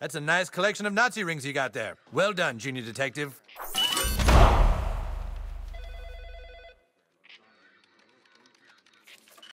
That's a nice collection of Nazi rings you got there. Well done, Junior Detective.